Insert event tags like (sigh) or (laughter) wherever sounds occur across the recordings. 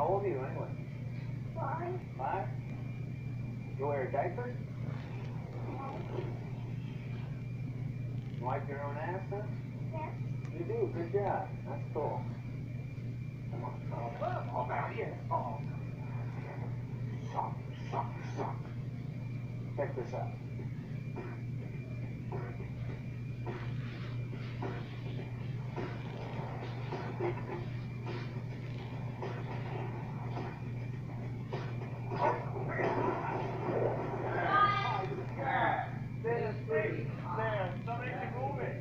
How old are you anyway? Five. Five? You wear a diaper? You wipe your own ass, huh? Yes. You do, good job. That's cool. Come on. Oh, oh, down here. Oh. Suck, suck, suck. Check this out. There, please. There. Somebody can move it.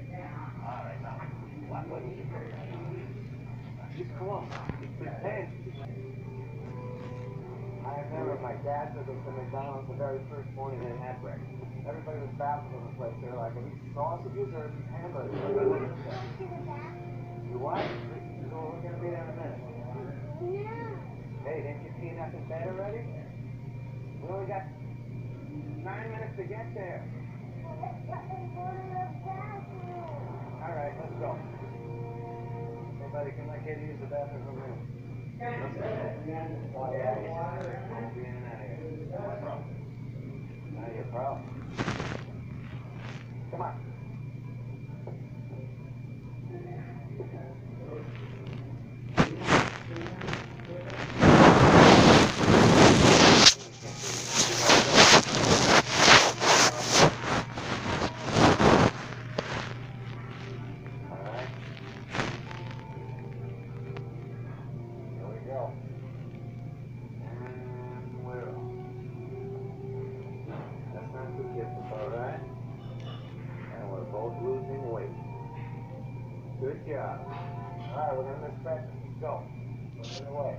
All right, now. What, what is it? Just come on. Pretend. I remember my dad took us to McDonald's the very first morning they had breakfast. Everybody was baffled in the place. They were like, are these sausages or hamburgers? You what? So we're gonna be there in a minute. Yeah. Hey, didn't you see enough in bed already? We only got nine minutes to get there. All right, let's go. Anybody can let Katie use the bathroom for a minute. Yeah, in and out. Not your problem. And losing weight. Good job. All right, we're gonna miss practice. Let's go. Put it away.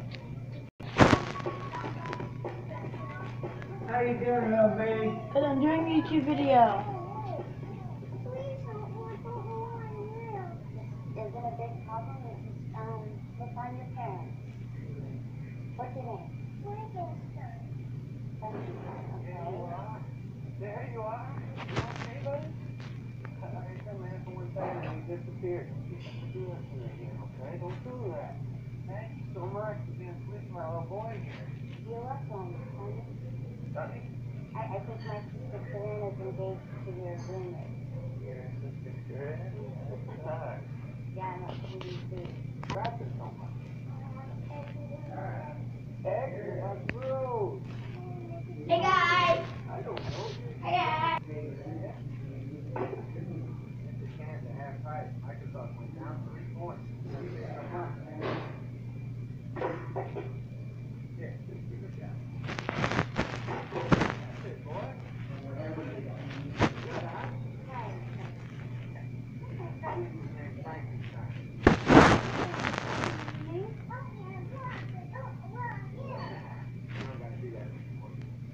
How are you doing, little baby? Because I'm doing a YouTube video. There's been a big problem with, um, with on your parents. What's your name? Frankenstein. There you are. There you are. You okay, buddy? I come in for one second and he disappeared. Don't do that to me again, okay? Don't do that. Thank you so much for being sweet to my little boy here. You're welcome, honey. Sonny? I, I think my sister Corinne is engaged to your roommate. Your sister? Hi. Yeah, no, who do you see? Practice so much. Egg? That's rude. Hey guys! I don't know. Hey guys! You can't have five. Microsoft went down three points. Come on. Yeah, good job. That's it, boy. Good job. His name's Frankenstein. You don't gotta do that anymore.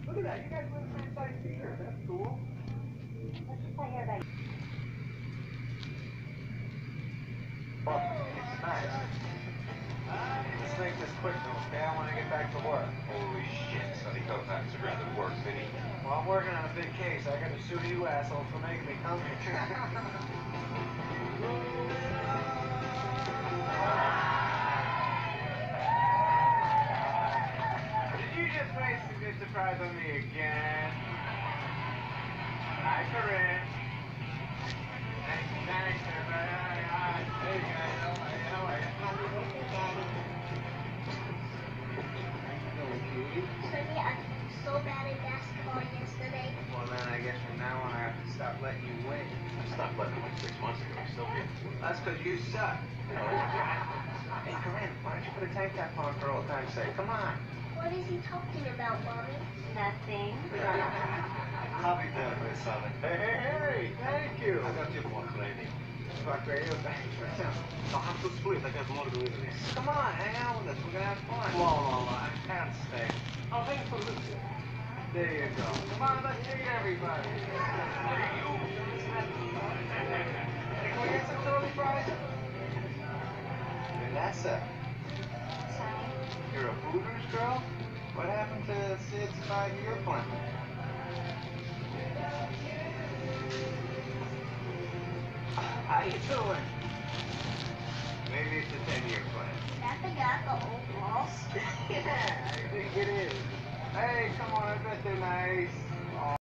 Look at that. You guys the same size t-shirt. That's cool. Let's just play here, buddy. It's nice. Let's make this quick though, okay? I want to get back to work. Holy shit, Sonny Koufax would rather work than eat. Well, I'm working on a big case. I got to sue you assholes for making me come here. Did you just waste a good surprise on me again? Hi, Corinne. Thanks, are you? Stop letting you win. I stopped letting him like six months ago. He's still here. That's because you suck. hey, Corinne, why don't you put a tank top on for old time's sake? Come on. What is he talking about, Mommy? Nothing. I'll be down with Sonny. Hey, hey, hey, thank you. I got you one lady. Oh, I'm so sweet. I got more to in this. Come on, hang out with us. We're gonna have fun. No, no. I can't stay. Oh, thank you for. There you go. Come on, let's see everybody. Can we get some curly fries? Vanessa, you're a Hooters girl? What happened to Sid's five-year? How you doing? Maybe it's a ten-year plan. That the guy got old wall? boss. (laughs) Yeah, I think it is. Hey, come on, I bet they're nice.